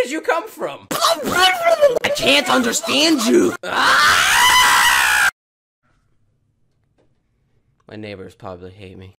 Where did you come from? I can't understand you. My neighbors probably hate me.